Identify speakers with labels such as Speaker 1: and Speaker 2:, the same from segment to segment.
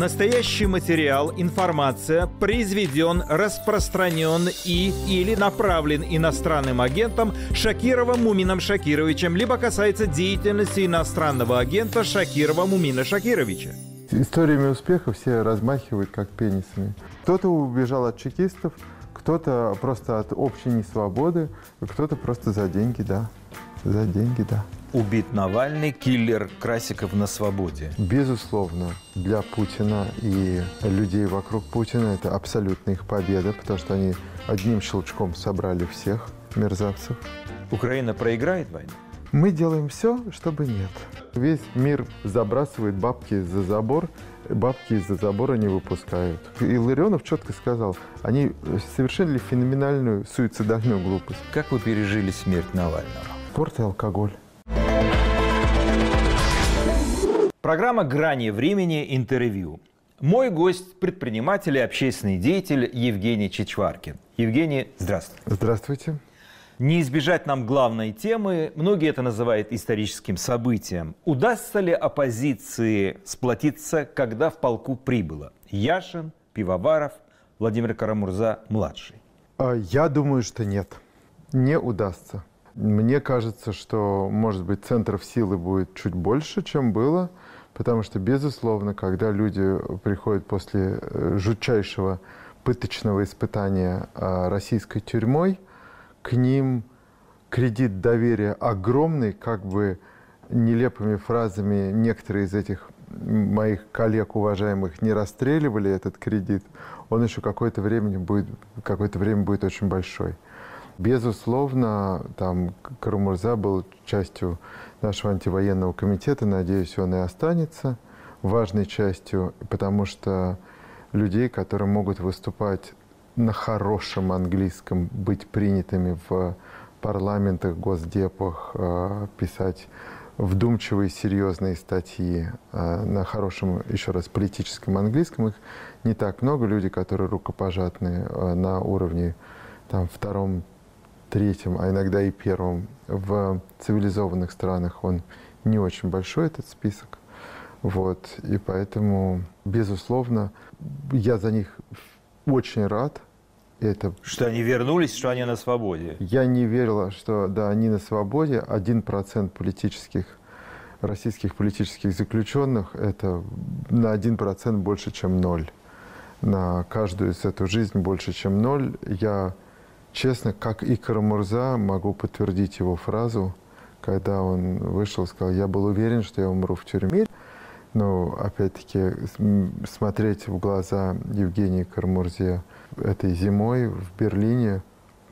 Speaker 1: Настоящий материал, информация произведен, распространен и или направлен иностранным агентом Шакировым Мумином Шакировичем, либо касается деятельности иностранного агента Шакирова Мумина Шакировича.
Speaker 2: Историями успеха все размахивают как пенисами. Кто-то убежал от чекистов, кто-то просто от общей несвободы, кто-то просто за деньги, да. За деньги, да.
Speaker 1: Убит Навальный, киллер Красиков на свободе.
Speaker 2: Безусловно, для Путина и людей вокруг Путина это абсолютно их победа, потому что они одним щелчком собрали всех мерзавцев.
Speaker 1: Украина проиграет войну?
Speaker 2: Мы делаем все, чтобы нет. Весь мир забрасывает бабки за забор, бабки из-за забора не выпускают. И Ларионов четко сказал, они совершили феноменальную суицидальную глупость.
Speaker 1: Как вы пережили смерть Навального?
Speaker 2: Спорт и алкоголь.
Speaker 1: Программа «Грани времени. Интервью». Мой гость – предприниматель и общественный деятель Евгений Чичваркин. Евгений, здравствуйте.
Speaker 2: Здравствуйте.
Speaker 1: Не избежать нам главной темы, многие это называют историческим событием. Удастся ли оппозиции сплотиться, когда в полку прибыло Яшин, Пивоваров, Владимир Карамурза-младший?
Speaker 2: А, я думаю, что нет. Не удастся. Мне кажется, что, может быть, центров силы будет чуть больше, чем было – Потому что, безусловно, когда люди приходят после э, жутчайшего пыточного испытания а, российской тюрьмой, к ним кредит доверия огромный, как бы нелепыми фразами некоторые из этих моих коллег уважаемых не расстреливали этот кредит, он еще какое-то время будет, какое-то время будет очень большой. Безусловно, там Карамурза был частью нашего антивоенного комитета. Надеюсь, он и останется важной частью, потому что людей, которые могут выступать на хорошем английском, быть принятыми в парламентах, госдепах, э, писать вдумчивые, серьезные статьи э, на хорошем, еще раз, политическом английском. Их не так много. Люди, которые рукопожатные э, на уровне там, втором, третьем, а иногда и первом. В цивилизованных странах он не очень большой, этот список. Вот. И поэтому, безусловно, я за них очень рад.
Speaker 1: Это... Что они вернулись, что они на свободе.
Speaker 2: Я не верила, что да, они на свободе. Один процент политических российских политических заключенных – это на один процент больше, чем ноль. На каждую из эту жизнь больше, чем ноль. Я Честно, как и Карамурза, могу подтвердить его фразу, когда он вышел, сказал, я был уверен, что я умру в тюрьме. Но, опять-таки, смотреть в глаза Евгении Карамурзе этой зимой в Берлине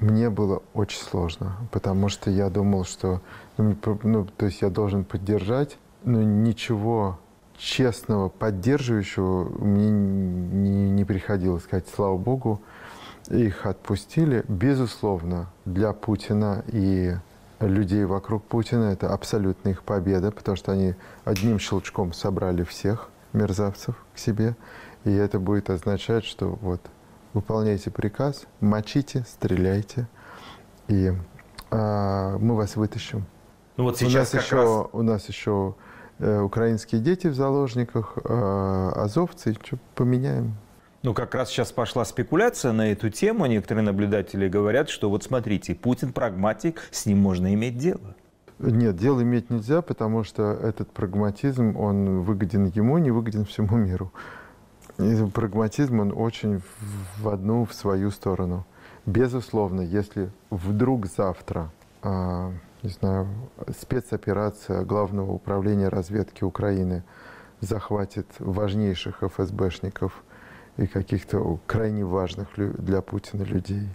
Speaker 2: мне было очень сложно, потому что я думал, что, ну, ну то есть я должен поддержать, но ничего честного, поддерживающего мне не, не приходилось сказать, слава богу, их отпустили. Безусловно, для Путина и людей вокруг Путина это абсолютно их победа, потому что они одним щелчком собрали всех мерзавцев к себе. И это будет означать, что вот выполняйте приказ, мочите, стреляйте, и а, мы вас вытащим.
Speaker 1: Ну вот сейчас
Speaker 2: у нас еще, раз... у нас еще э, украинские дети в заложниках, э, азовцы, что поменяем.
Speaker 1: Ну, как раз сейчас пошла спекуляция на эту тему. Некоторые наблюдатели говорят, что вот смотрите, Путин прагматик, с ним можно иметь дело.
Speaker 2: Нет, дело иметь нельзя, потому что этот прагматизм, он выгоден ему, не выгоден всему миру. И прагматизм, он очень в одну, в свою сторону. Безусловно, если вдруг завтра, а, не знаю, спецоперация Главного управления разведки Украины захватит важнейших ФСБшников – и каких-то крайне важных для Путина людей.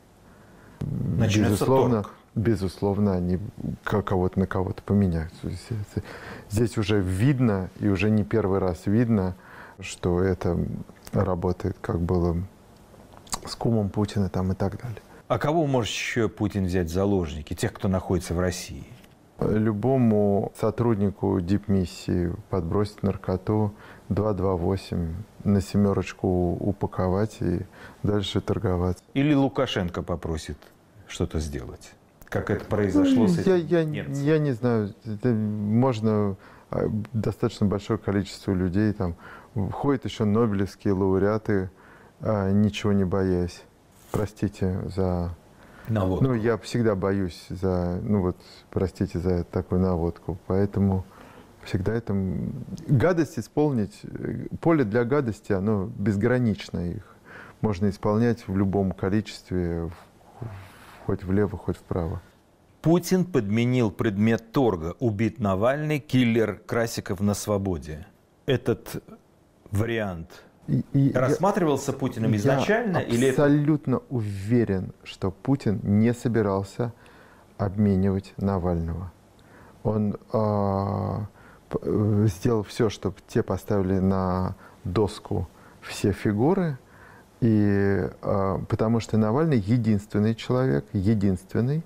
Speaker 1: Начнется
Speaker 2: безусловно,
Speaker 1: торг.
Speaker 2: безусловно, они кого-то на кого-то поменяются. Здесь уже видно, и уже не первый раз видно, что это работает, как было с кумом Путина там и так далее.
Speaker 1: А кого может еще Путин взять в заложники? Тех, кто находится в России?
Speaker 2: Любому сотруднику дипмиссии подбросить наркоту 228 на семерочку упаковать и дальше торговать.
Speaker 1: Или Лукашенко попросит что-то сделать. как это произошло с
Speaker 2: этим я, я, я не знаю, это можно а, достаточно большое количество людей, там ходят еще нобелевские лауреаты, а, ничего не боясь. Простите за...
Speaker 1: Наводку.
Speaker 2: Ну, я всегда боюсь за, ну вот, простите за такую наводку. Поэтому всегда это... Гадость исполнить, поле для гадости, оно безгранично их. Можно исполнять в любом количестве, хоть влево, хоть вправо.
Speaker 1: Путин подменил предмет торга. Убит Навальный, киллер Красиков на свободе. Этот вариант и, и рассматривался я, Путиным изначально?
Speaker 2: Я или абсолютно уверен, что Путин не собирался обменивать Навального. Он э, сделал все, чтобы те поставили на доску все фигуры, и, э, потому что Навальный единственный человек, единственный,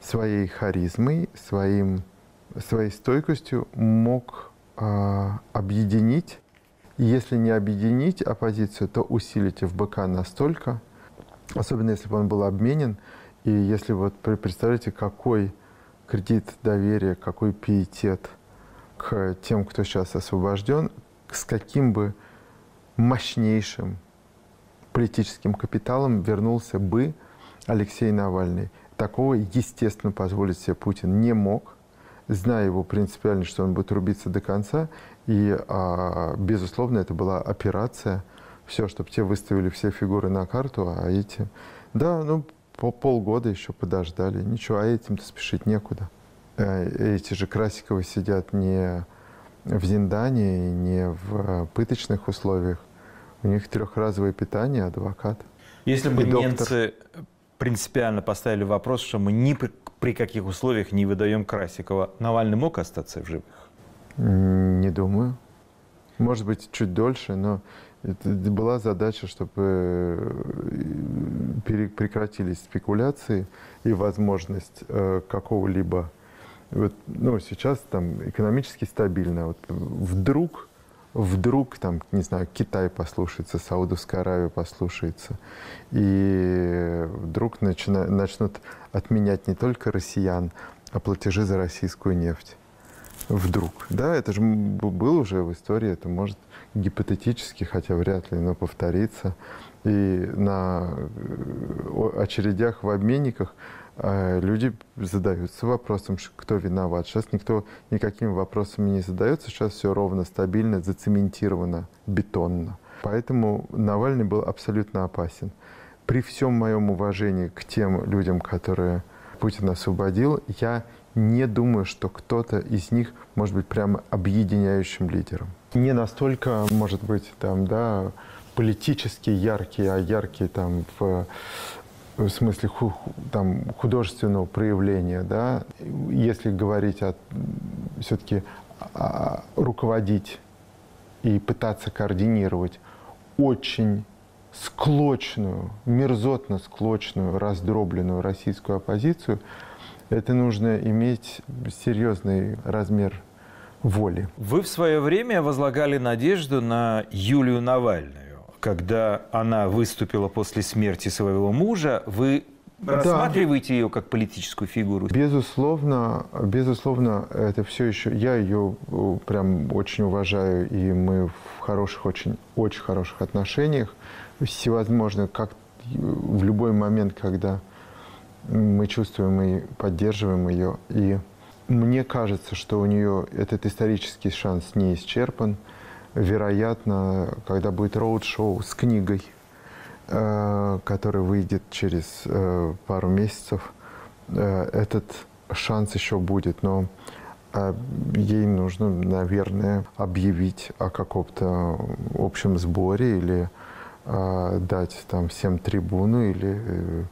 Speaker 2: своей харизмой, своим, своей стойкостью мог э, объединить. Если не объединить оппозицию, то усилить ФБК настолько, особенно если бы он был обменен, и если вот представляете, какой кредит доверия, какой пиетет к тем, кто сейчас освобожден, с каким бы мощнейшим политическим капиталом вернулся бы Алексей Навальный. Такого, естественно, позволить себе Путин не мог, зная его принципиально, что он будет рубиться до конца, и, а, безусловно, это была операция. Все, чтобы те выставили все фигуры на карту, а эти... Да, ну, по полгода еще подождали. Ничего, а этим-то спешить некуда. Э, эти же Красиковы сидят не в Зиндане, не в пыточных условиях. У них трехразовое питание, адвокат.
Speaker 1: Если бы немцы принципиально поставили вопрос, что мы ни при, при каких условиях не выдаем Красикова, Навальный мог остаться в живых?
Speaker 2: Не думаю. Может быть, чуть дольше, но это была задача, чтобы э, прекратились спекуляции и возможность э, какого-либо... Вот, ну, сейчас там экономически стабильно. Вот вдруг, вдруг, там, не знаю, Китай послушается, Саудовская Аравия послушается, и вдруг начина, начнут отменять не только россиян, а платежи за российскую нефть вдруг. Да, это же было уже в истории, это может гипотетически, хотя вряд ли, но повториться. И на э, очередях в обменниках люди задаются вопросом, кто виноват. Сейчас никто никакими вопросами не задается, сейчас все ровно, стабильно, зацементировано, бетонно. Поэтому Навальный был абсолютно опасен. При всем моем уважении к тем людям, которые Путин освободил, я не думаю, что кто-то из них может быть прямо объединяющим лидером. Не настолько, может быть, там, да, политически яркий, а яркий там в, в смысле ху, там, художественного проявления, да, если говорить о все-таки руководить и пытаться координировать очень склочную, мерзотно склочную, раздробленную российскую оппозицию – это нужно иметь серьезный размер воли.
Speaker 1: Вы в свое время возлагали надежду на Юлию Навальную. Когда она выступила после смерти своего мужа, вы рассматриваете да. ее как политическую фигуру?
Speaker 2: Безусловно, безусловно, это все еще... Я ее э, прям очень уважаю, и мы в хороших, очень, очень хороших отношениях. Всевозможно, как в любой момент, когда мы чувствуем и поддерживаем ее. И мне кажется, что у нее этот исторический шанс не исчерпан. Вероятно, когда будет роуд-шоу с книгой, э, который выйдет через э, пару месяцев, э, этот шанс еще будет. Но ей нужно, наверное, объявить о каком-то общем сборе или дать там всем трибуну или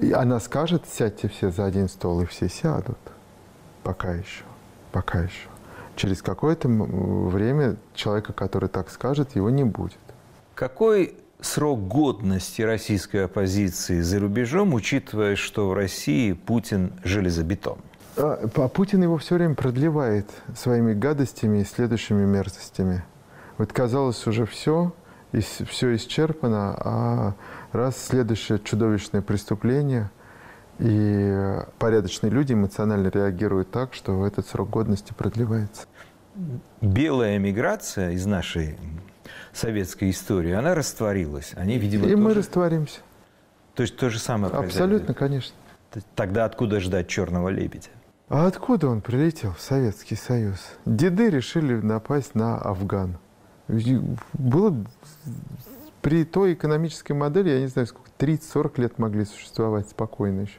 Speaker 2: и она скажет, сядьте все за один стол, и все сядут. Пока еще. Пока еще. Через какое-то время человека, который так скажет, его не будет.
Speaker 1: Какой срок годности российской оппозиции за рубежом, учитывая, что в России Путин железобетон?
Speaker 2: А, а Путин его все время продлевает своими гадостями и следующими мерзостями. Вот казалось уже все, и все исчерпано, а раз следующее чудовищное преступление, И порядочные люди эмоционально реагируют так, что этот срок годности продлевается.
Speaker 1: Белая миграция из нашей советской истории, она растворилась. Они, видимо,
Speaker 2: И
Speaker 1: тоже...
Speaker 2: мы растворимся.
Speaker 1: То есть то же самое
Speaker 2: Абсолютно, конечно.
Speaker 1: Тогда откуда ждать черного лебедя?
Speaker 2: А откуда он прилетел в Советский Союз? Деды решили напасть на Афган. Было при той экономической модели, я не знаю, сколько, 30-40 лет могли существовать спокойно еще,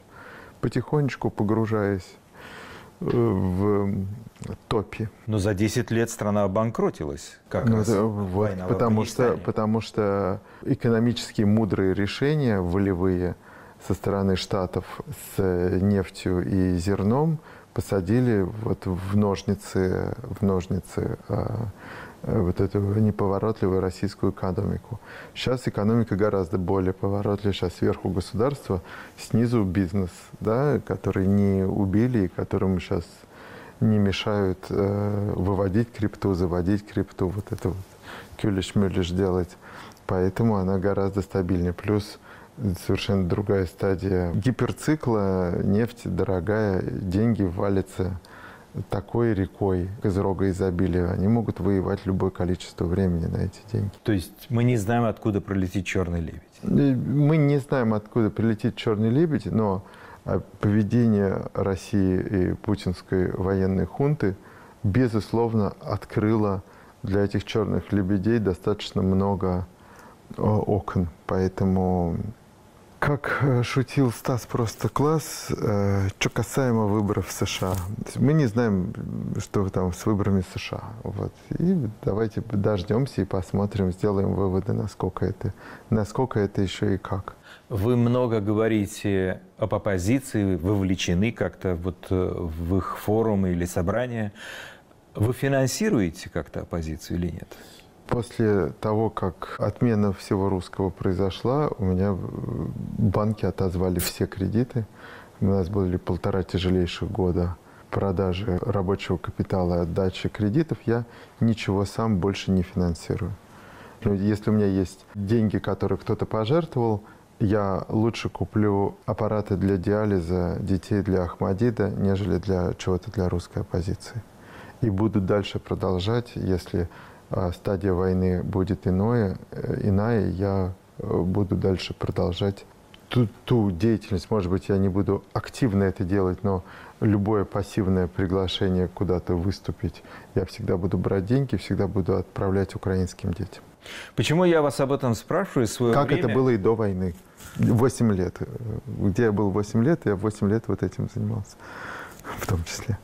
Speaker 2: потихонечку погружаясь э, в топе.
Speaker 1: Но за 10 лет страна обанкротилась. Как
Speaker 2: ну,
Speaker 1: раз
Speaker 2: это, вот, потому, что, потому что экономические мудрые решения, волевые, со стороны Штатов с нефтью и зерном посадили вот в ножницы, в ножницы а, Э, вот эту неповоротливую российскую экономику. Сейчас экономика гораздо более поворотливая. Сейчас сверху государство, снизу бизнес, да, который не убили и которым сейчас не мешают э, выводить крипту, заводить крипту, вот это вот кюлиш-мюлиш делать. Поэтому она гораздо стабильнее. Плюс совершенно другая стадия гиперцикла, нефть дорогая, деньги валятся такой рекой из рога изобилия, они могут воевать любое количество времени на эти деньги.
Speaker 1: То есть мы не знаем, откуда пролетит черный лебедь?
Speaker 2: Э, мы не знаем, откуда прилетит черный лебедь, но а, поведение России и путинской военной хунты, безусловно, открыло для этих черных лебедей достаточно много окон. Поэтому как э, шутил Стас просто класс, э, что касаемо выборов в США. Мы не знаем, что там с выборами США. Вот. И давайте дождемся и посмотрим, сделаем выводы, насколько это, насколько это еще и как.
Speaker 1: Вы много говорите об оппозиции, вовлечены как-то вот э, в их форумы или собрания. Вы финансируете как-то оппозицию или нет?
Speaker 2: После того, как отмена всего русского произошла, у меня банки отозвали все кредиты. У нас были полтора тяжелейших года продажи рабочего капитала и отдачи кредитов. Я ничего сам больше не финансирую. Но если у меня есть деньги, которые кто-то пожертвовал, я лучше куплю аппараты для диализа детей для Ахмадида, нежели для чего-то для русской оппозиции. И буду дальше продолжать, если стадия войны будет иное, э, иная, я э, буду дальше продолжать ту, ту деятельность. Может быть, я не буду активно это делать, но любое пассивное приглашение куда-то выступить, я всегда буду брать деньги, всегда буду отправлять украинским детям.
Speaker 1: Почему я вас об этом спрашиваю? Свое
Speaker 2: как
Speaker 1: время...
Speaker 2: это было и до войны? Восемь лет. Где я был восемь лет, я восемь лет вот этим занимался в том числе.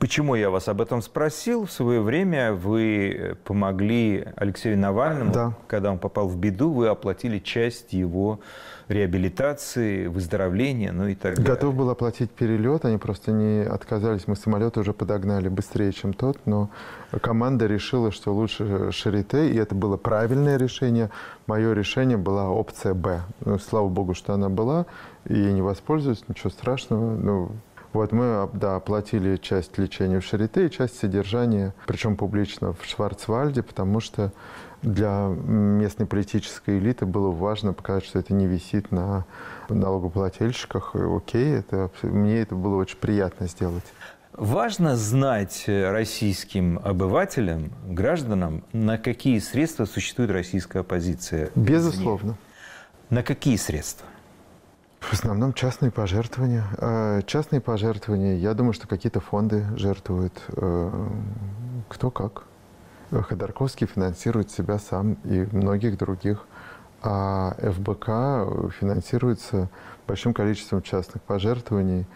Speaker 1: Почему я вас об этом спросил? В свое время вы помогли Алексею Навальному,
Speaker 2: да.
Speaker 1: когда он попал в беду, вы оплатили часть его реабилитации, выздоровления, ну и так
Speaker 2: далее.
Speaker 1: Готов
Speaker 2: был оплатить перелет, они просто не отказались. Мы самолет уже подогнали быстрее, чем тот, но команда решила, что лучше Шарите, и это было правильное решение. Мое решение была опция «Б». Ну, слава богу, что она была, и я не воспользуюсь, ничего страшного. Ну, вот мы да, оплатили часть лечения в Шарите и часть содержания, причем публично в Шварцвальде, потому что для местной политической элиты было важно показать, что это не висит на налогоплательщиках. И окей, это, мне это было очень приятно сделать.
Speaker 1: Важно знать российским обывателям, гражданам, на какие средства существует российская оппозиция.
Speaker 2: Безусловно.
Speaker 1: На какие средства?
Speaker 2: В основном частные пожертвования. А, частные пожертвования, я думаю, что какие-то фонды жертвуют. Э, кто как. Ходорковский финансирует себя сам и многих других. А ФБК финансируется большим количеством частных пожертвований.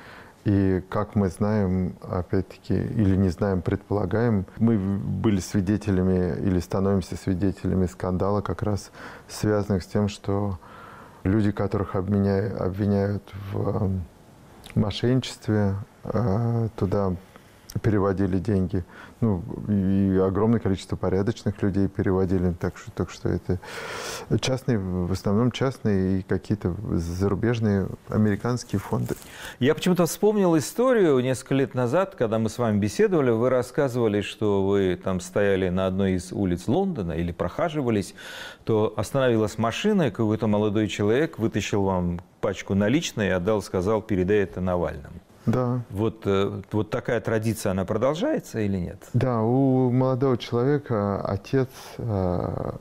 Speaker 2: И как мы знаем, опять-таки, или не знаем, предполагаем, мы были свидетелями или становимся свидетелями скандала, как раз связанных с тем, что люди, которых обвиняют, обвиняют в мошенничестве, э, туда переводили деньги. Ну, и огромное количество порядочных людей переводили. Так что, так что это частные, в основном частные и какие-то зарубежные американские фонды.
Speaker 1: Я почему-то вспомнил историю несколько лет назад, когда мы с вами беседовали. Вы рассказывали, что вы там стояли на одной из улиц Лондона или прохаживались, то остановилась машина, и какой-то молодой человек вытащил вам пачку наличной отдал, сказал, передай это Навальному.
Speaker 2: Да.
Speaker 1: Вот, э, вот такая традиция, она продолжается или нет?
Speaker 2: Да, у молодого человека отец э,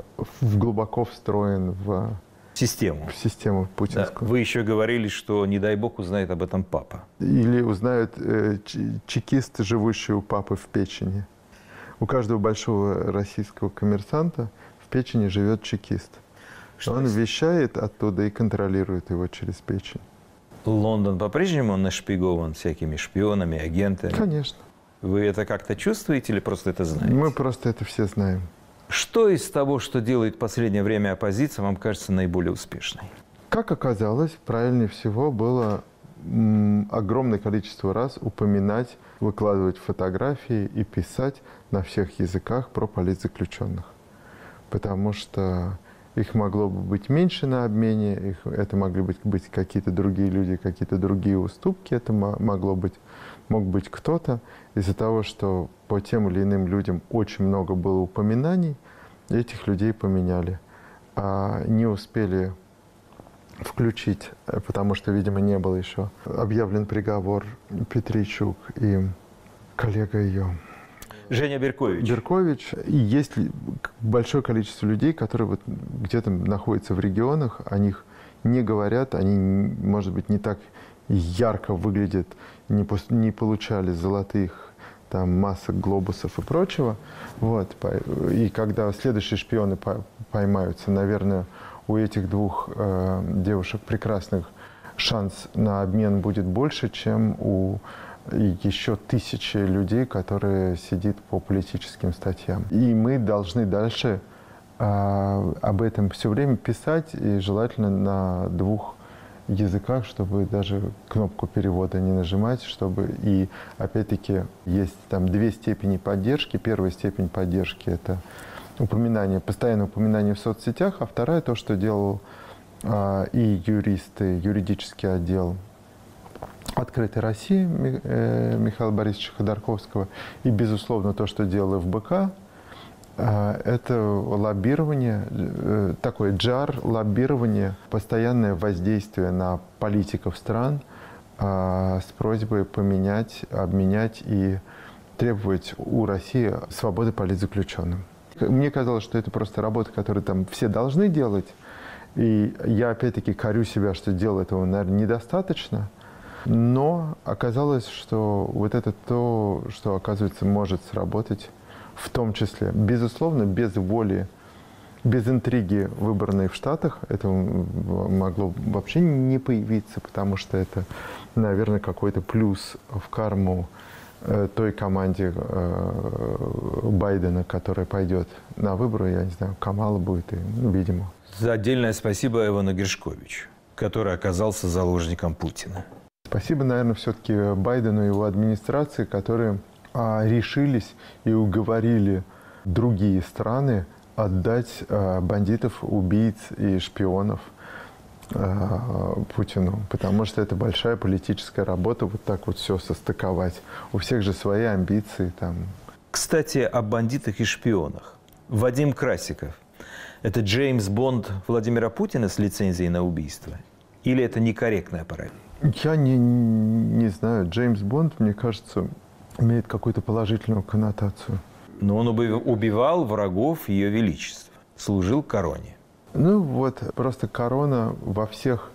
Speaker 2: глубоко встроен в
Speaker 1: систему.
Speaker 2: В систему путинскую.
Speaker 1: Да. Вы еще говорили, что, не дай бог, узнает об этом папа.
Speaker 2: Или узнают э, чекисты, живущие у папы в печени. У каждого большого российского коммерсанта в печени живет чекист. Что Он вещает оттуда и контролирует его через печень.
Speaker 1: Лондон по-прежнему нашпигован всякими шпионами, агентами?
Speaker 2: Конечно.
Speaker 1: Вы это как-то чувствуете или просто это знаете?
Speaker 2: Мы просто это все знаем.
Speaker 1: Что из того, что делает в последнее время оппозиция, вам кажется наиболее успешной?
Speaker 2: Как оказалось, правильнее всего было огромное количество раз упоминать, выкладывать фотографии и писать на всех языках про политзаключенных. Потому что их могло бы быть меньше на обмене, их, это могли быть, быть какие-то другие люди, какие-то другие уступки, это могло быть, мог быть кто-то. Из-за того, что по тем или иным людям очень много было упоминаний, этих людей поменяли. А не успели включить, потому что, видимо, не был еще объявлен приговор Петричук и коллега ее
Speaker 1: Женя Беркович.
Speaker 2: Беркович. И есть большое количество людей, которые вот где-то находятся в регионах, о них не говорят, они, может быть, не так ярко выглядят, не, не получали золотых там масок, глобусов и прочего. Вот. И когда следующие шпионы поймаются, наверное, у этих двух э, девушек прекрасных шанс на обмен будет больше, чем у и еще тысячи людей, которые сидят по политическим статьям. И мы должны дальше э, об этом все время писать, и желательно на двух языках, чтобы даже кнопку перевода не нажимать, чтобы и опять-таки есть там две степени поддержки. Первая степень поддержки это упоминание, постоянное упоминание в соцсетях, а вторая то, что делал а, и юристы, юридический отдел «Открытой России» э, Михаила Борисовича Ходорковского и, безусловно, то, что делал ФБК, э, это лоббирование, э, такой джар, лоббирование, постоянное воздействие на политиков стран с просьбой поменять, обменять и требовать у России свободы политзаключенным. Мне казалось, что это просто работа, которую там все должны делать. И я опять-таки корю себя, что делал этого, наверное, недостаточно – но оказалось, что вот это то, что, оказывается, может сработать, в том числе, безусловно, без воли, без интриги, выбранной в Штатах, это могло вообще не появиться, потому что это, наверное, какой-то плюс в карму э, той команде э, Байдена, которая пойдет на выборы, я не знаю, Камала будет, и, ну, видимо.
Speaker 1: За отдельное спасибо Ивану Гришковичу, который оказался заложником Путина.
Speaker 2: Спасибо, наверное, все-таки Байдену и его администрации, которые а, решились и уговорили другие страны отдать а, бандитов, убийц и шпионов а, Путину, потому что это большая политическая работа, вот так вот все состыковать. У всех же свои амбиции там.
Speaker 1: Кстати, о бандитах и шпионах. Вадим Красиков – это Джеймс Бонд Владимира Путина с лицензией на убийство? Или это некорректная параллель?
Speaker 2: Я не, не знаю. Джеймс Бонд, мне кажется, имеет какую-то положительную коннотацию.
Speaker 1: Но он убивал врагов Ее Величества, служил короне.
Speaker 2: Ну вот, просто корона во всех,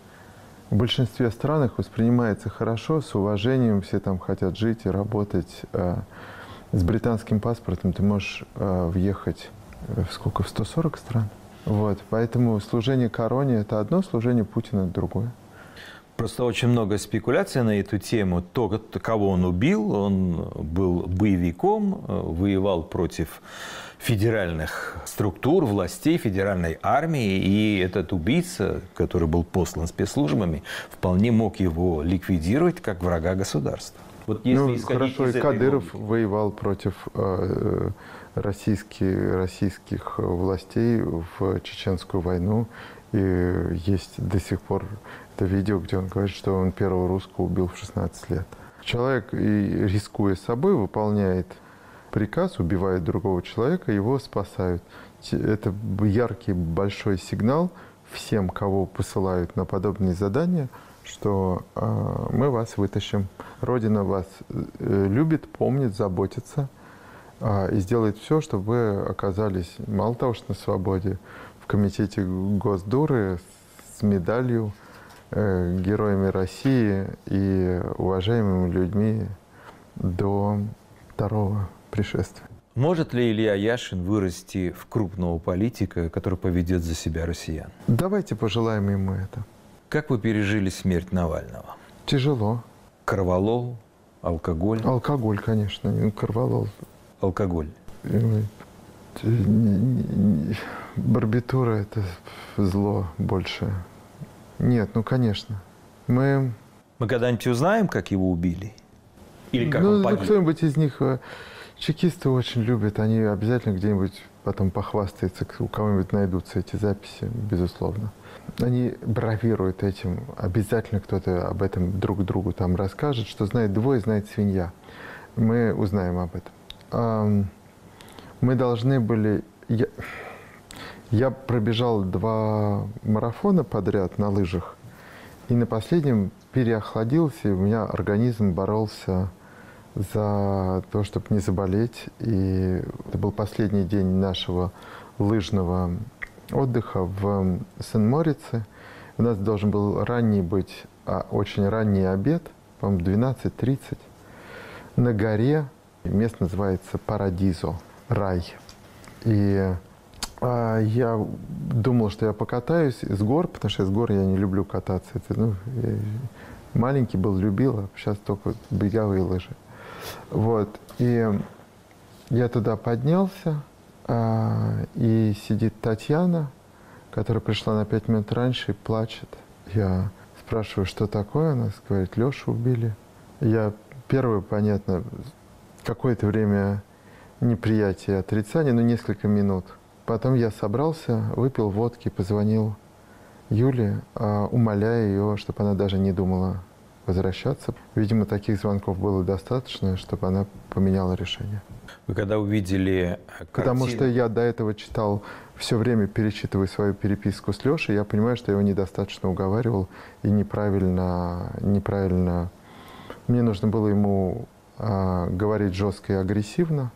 Speaker 2: в большинстве странах воспринимается хорошо, с уважением, все там хотят жить и работать. Э, с британским паспортом ты можешь э, въехать в сколько, в 140 стран. Вот, поэтому служение короне – это одно, служение Путина – другое.
Speaker 1: Просто очень много спекуляций на эту тему. То, кого он убил, он был боевиком, э, воевал против федеральных структур, властей, федеральной армии. И этот убийца, который был послан спецслужбами, вполне мог его ликвидировать как врага государства. Вот если
Speaker 2: ну, хорошо, и Кадыров логики. воевал против э, российских, российских властей в Чеченскую войну. И есть до сих пор это видео, где он говорит, что он первого русского убил в 16 лет. Человек, и рискуя собой, выполняет приказ, убивает другого человека, его спасают. Это яркий большой сигнал всем, кого посылают на подобные задания, что э, мы вас вытащим. Родина вас э, любит, помнит, заботится э, и сделает все, чтобы вы оказались мало того, что на свободе, в комитете Госдуры с медалью, героями России и уважаемыми людьми до второго пришествия.
Speaker 1: Может ли Илья Яшин вырасти в крупного политика, который поведет за себя россиян?
Speaker 2: Давайте пожелаем ему это.
Speaker 1: Как вы пережили смерть Навального?
Speaker 2: Тяжело.
Speaker 1: Кроволол, алкоголь?
Speaker 2: Алкоголь, конечно, не кроволол.
Speaker 1: Алкоголь.
Speaker 2: Барбитура – это зло больше. Нет, ну, конечно. Мы...
Speaker 1: Мы когда-нибудь узнаем, как его убили?
Speaker 2: Или как ну, он погиб? кто-нибудь из них э, Чекисты очень любят, они обязательно где-нибудь потом похвастаются, у кого-нибудь найдутся эти записи, безусловно. Они бравируют этим, обязательно кто-то об этом друг другу там расскажет, что знает двое, знает свинья. Мы узнаем об этом. Мы должны были... Я, пробежал два марафона подряд на лыжах, и на последнем переохладился, и у меня организм боролся за то, чтобы не заболеть. И это был последний день нашего лыжного отдыха в Сен-Морице. У нас должен был ранний быть, а очень ранний обед, по-моему, 12.30, на горе. Место называется Парадизо, рай. И я думал, что я покатаюсь с гор, потому что с гор я не люблю кататься. Это, ну, маленький был, любил, а сейчас только беговые лыжи. Вот. И я туда поднялся, а, и сидит Татьяна, которая пришла на пять минут раньше и плачет. Я спрашиваю, что такое? Она говорит, Лешу убили. Я первое, понятно, какое-то время неприятие, отрицание, ну, несколько минут. Потом я собрался, выпил водки, позвонил Юле, а, умоляя ее, чтобы она даже не думала возвращаться. Видимо, таких звонков было достаточно, чтобы она поменяла решение.
Speaker 1: Вы когда увидели
Speaker 2: картину... Потому что я до этого читал, все время перечитывая свою переписку с Лешей, я понимаю, что я его недостаточно уговаривал и неправильно, неправильно... Мне нужно было ему а, говорить жестко и агрессивно,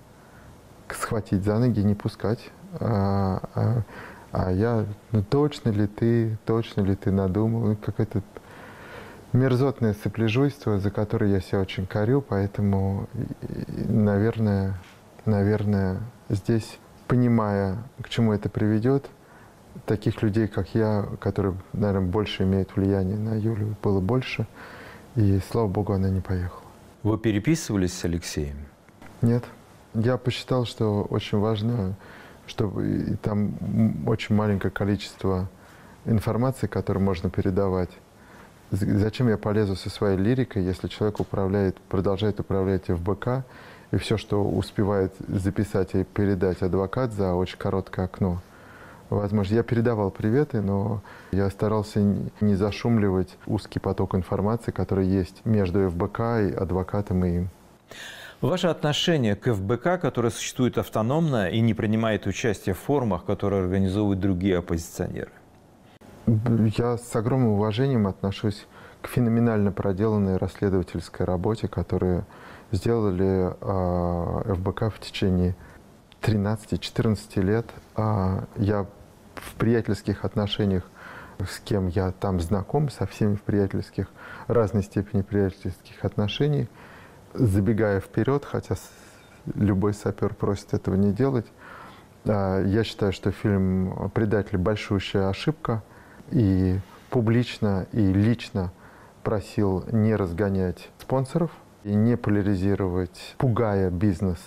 Speaker 2: схватить за ноги, не пускать. А, а, а я, ну точно ли ты, точно ли ты надумал? Ну, Какой-то мерзотное сопляжуйство, за которое я себя очень корю, поэтому, наверное, наверное, здесь, понимая, к чему это приведет, таких людей, как я, которые, наверное, больше имеют влияние на Юлю, было больше, и, слава богу, она не поехала.
Speaker 1: Вы переписывались с Алексеем?
Speaker 2: Нет. Я посчитал, что очень важно, чтобы там очень маленькое количество информации, которую можно передавать. Зачем я полезу со своей лирикой, если человек управляет, продолжает управлять ФБК, и все, что успевает записать и передать адвокат за очень короткое окно. Возможно, я передавал приветы, но я старался не зашумливать узкий поток информации, который есть между ФБК и адвокатом и им.
Speaker 1: Ваше отношение к ФБК, которое существует автономно и не принимает участие в форумах, которые организовывают другие оппозиционеры?
Speaker 2: Я с огромным уважением отношусь к феноменально проделанной расследовательской работе, которую сделали э, ФБК в течение 13-14 лет. Э, я в приятельских отношениях с кем я там знаком, со всеми в приятельских, разной степени приятельских отношений, забегая вперед, хотя любой сапер просит этого не делать, я считаю, что фильм «Предатель» большущая ошибка – и публично, и лично просил не разгонять спонсоров и не поляризировать, пугая бизнес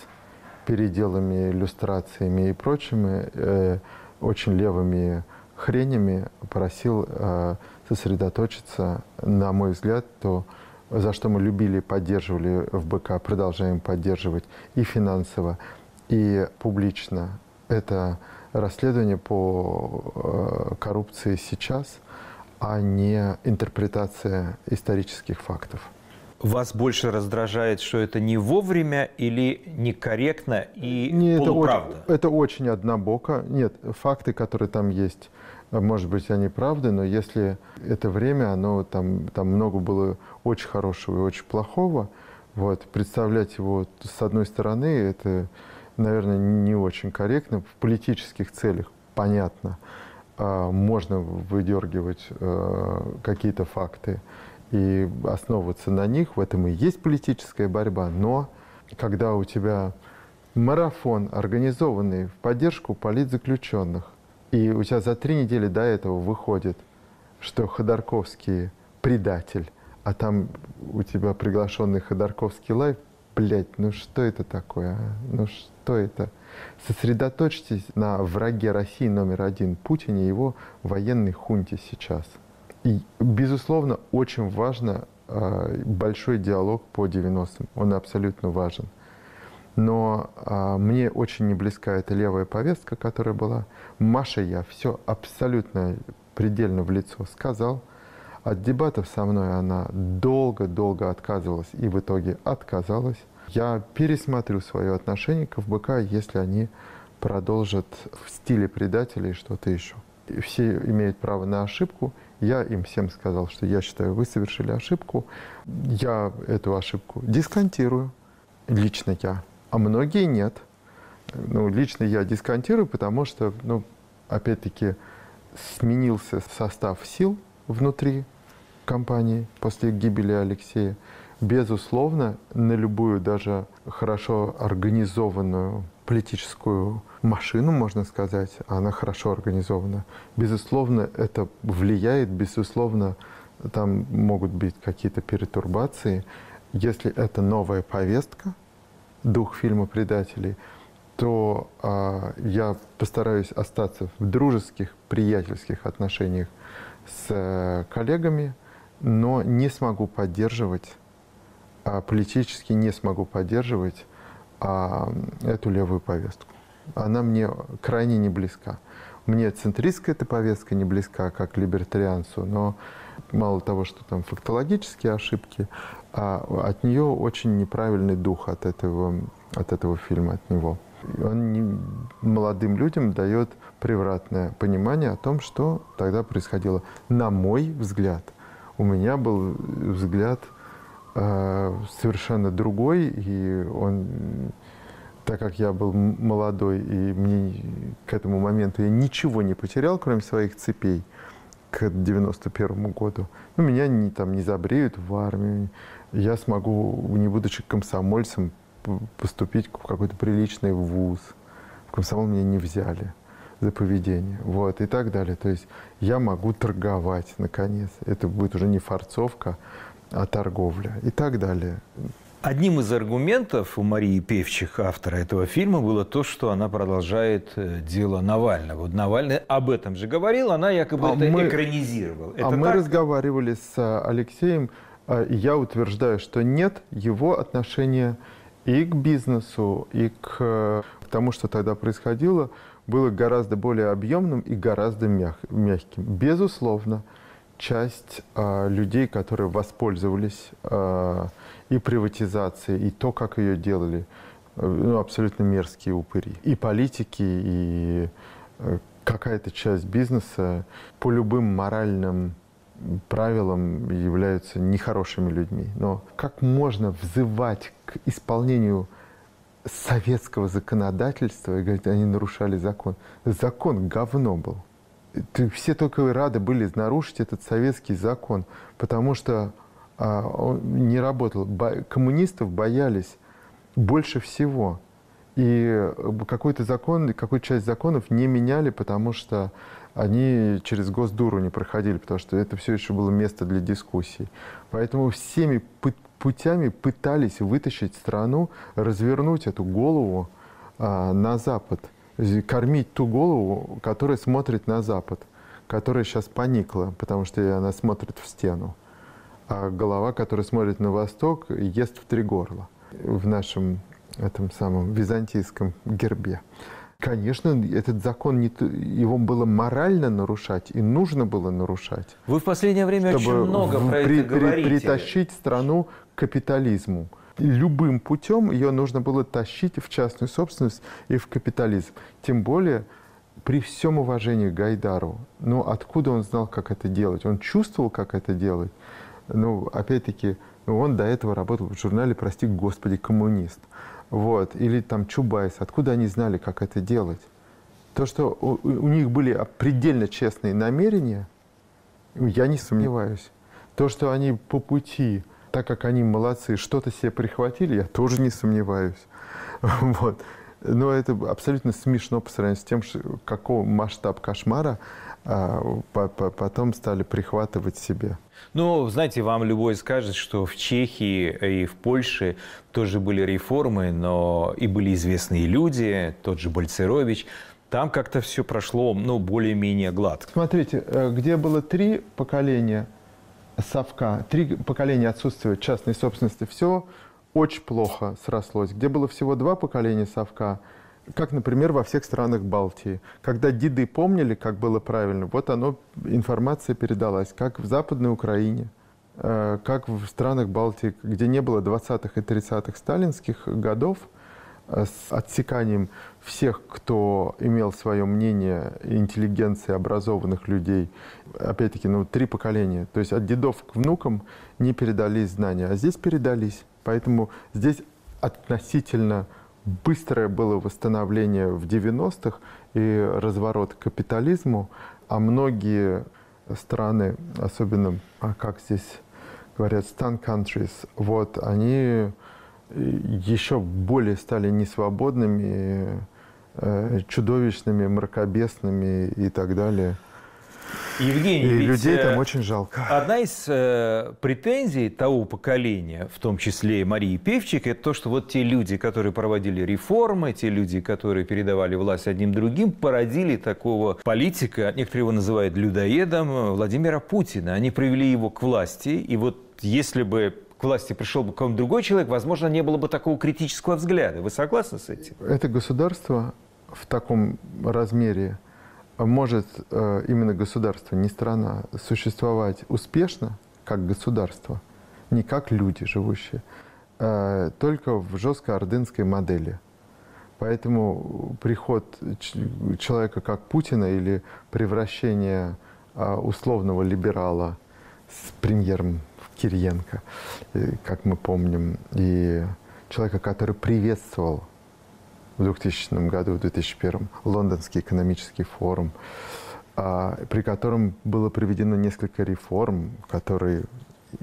Speaker 2: переделами, иллюстрациями и прочими э, очень левыми хренями, просил э, сосредоточиться, на мой взгляд, то за что мы любили и поддерживали в БК, продолжаем поддерживать и финансово, и публично. Это расследование по э, коррупции сейчас, а не интерпретация исторических фактов.
Speaker 1: Вас больше раздражает, что это не вовремя или некорректно и не, полуправда?
Speaker 2: Это очень, это очень однобоко. Нет, факты, которые там есть, может быть, они правды, но если это время, оно там, там много было очень хорошего и очень плохого, вот, представлять его с одной стороны, это, наверное, не очень корректно. В политических целях, понятно, а, можно выдергивать э, какие-то факты и основываться на них. В этом и есть политическая борьба. Но когда у тебя марафон, организованный в поддержку политзаключенных, и у тебя за три недели до этого выходит, что Ходорковский предатель, а там у тебя приглашенный Ходорковский live, блядь, ну что это такое? А? Ну что это? Сосредоточьтесь на враге России номер один Путине и его военной хунте сейчас. И, безусловно, очень важно э, большой диалог по 90-м. Он абсолютно важен. Но а, мне очень не близка эта левая повестка, которая была. Маша я все абсолютно предельно в лицо сказал. От дебатов со мной она долго-долго отказывалась и в итоге отказалась. Я пересмотрю свое отношение к ФБК, если они продолжат в стиле предателей что-то еще. Все имеют право на ошибку. Я им всем сказал, что я считаю, вы совершили ошибку. Я эту ошибку дисконтирую. Лично я а многие нет. Ну, лично я дисконтирую, потому что, ну, опять-таки, сменился состав сил внутри компании после гибели Алексея. Безусловно, на любую даже хорошо организованную политическую машину, можно сказать, она хорошо организована. Безусловно, это влияет, безусловно, там могут быть какие-то перетурбации. Если это новая повестка – дух фильма «Предатели», то а, я постараюсь остаться в дружеских, приятельских отношениях с а, коллегами, но не смогу поддерживать, а, политически не смогу поддерживать а, эту левую повестку. Она мне крайне не близка. Мне центристская эта повестка не близка, как либертарианцу, но мало того, что там фактологические ошибки, а от нее очень неправильный дух от этого, от этого фильма, от него. Он не, молодым людям дает превратное понимание о том, что тогда происходило. На мой взгляд, у меня был взгляд э, совершенно другой, и он, так как я был молодой, и мне к этому моменту я ничего не потерял, кроме своих цепей, к 91 году. Ну, меня не, там, не забреют в армию, я смогу, не будучи комсомольцем, поступить в какой-то приличный вуз. В комсомол меня не взяли за поведение. Вот, и так далее. То есть я могу торговать, наконец. Это будет уже не фарцовка, а торговля. И так далее.
Speaker 1: Одним из аргументов у Марии Певчих, автора этого фильма, было то, что она продолжает э, дело Навального. Вот Навальный об этом же говорил, она якобы а это мы, экранизировала.
Speaker 2: Это а так? мы разговаривали с э, Алексеем я утверждаю, что нет его отношения и к бизнесу, и к тому, что тогда происходило, было гораздо более объемным и гораздо мяг, мягким. Безусловно, часть э, людей, которые воспользовались э, и приватизацией, и то, как ее делали, э, ну, абсолютно мерзкие упыри. И политики, и э, какая-то часть бизнеса по любым моральным правилам являются нехорошими людьми. Но как можно взывать к исполнению советского законодательства и говорить, они нарушали закон? Закон говно был. Все только рады были нарушить этот советский закон, потому что а, он не работал. Бо, коммунистов боялись больше всего. И какой-то закон, какую-то часть законов не меняли, потому что они через Госдуру не проходили, потому что это все еще было место для дискуссий. Поэтому всеми путями пытались вытащить страну, развернуть эту голову а, на Запад, кормить ту голову, которая смотрит на Запад, которая сейчас поникла, потому что она смотрит в стену. а голова, которая смотрит на восток, ест в три горла в нашем этом самом византийском гербе. Конечно, этот закон не, его было морально нарушать и нужно было нарушать.
Speaker 1: Вы в последнее время очень много про
Speaker 2: при,
Speaker 1: это говорите.
Speaker 2: Притащить страну к капитализму. Любым путем ее нужно было тащить в частную собственность и в капитализм. Тем более при всем уважении к Гайдару. Ну, откуда он знал, как это делать? Он чувствовал, как это делать. Ну, опять-таки, он до этого работал в журнале «Прости, Господи, коммунист». Вот. Или там Чубайс. Откуда они знали, как это делать? То, что у, у них были предельно честные намерения, я не сомневаюсь. То, что они по пути, так как они молодцы, что-то себе прихватили, я тоже не сомневаюсь. Вот. Но это абсолютно смешно по сравнению с тем, какого масштаб кошмара а, потом стали прихватывать себе.
Speaker 1: Ну, знаете, вам любой скажет, что в Чехии и в Польше тоже были реформы, но и были известные люди, тот же Бальцерович. Там как-то все прошло, ну, более-менее гладко.
Speaker 2: Смотрите, э, где было три поколения совка, три поколения отсутствия частной собственности, все очень плохо срослось. Где было всего два поколения совка, как, например, во всех странах Балтии. Когда деды помнили, как было правильно, вот оно, информация передалась, как в Западной Украине, э, как в странах Балтии, где не было 20-х и 30-х сталинских годов, э, с отсеканием всех, кто имел свое мнение, интеллигенции, образованных людей. Опять-таки, ну, три поколения. То есть от дедов к внукам не передались знания, а здесь передались. Поэтому здесь относительно быстрое было восстановление в 90-х и разворот к капитализму, а многие страны, особенно, а как здесь говорят, стан countries, вот, они еще более стали несвободными, э, чудовищными, мракобесными и так далее.
Speaker 1: Евгений,
Speaker 2: и людей там э, очень жалко.
Speaker 1: Одна из э, претензий того поколения, в том числе и Марии Певчик, это то, что вот те люди, которые проводили реформы, те люди, которые передавали власть одним другим, породили такого политика, некоторые его называют людоедом, Владимира Путина. Они привели его к власти, и вот если бы к власти пришел бы какой-нибудь другой человек, возможно, не было бы такого критического взгляда. Вы согласны с этим?
Speaker 2: Это государство в таком размере может э, именно государство, не страна, существовать успешно как государство, не как люди живущие, э, только в жесткой ордынской модели. Поэтому приход человека как Путина или превращение э, условного либерала с премьером Кириенко, как мы помним, и человека, который приветствовал в 2000 году, в 2001, Лондонский экономический форум, а, при котором было проведено несколько реформ, которые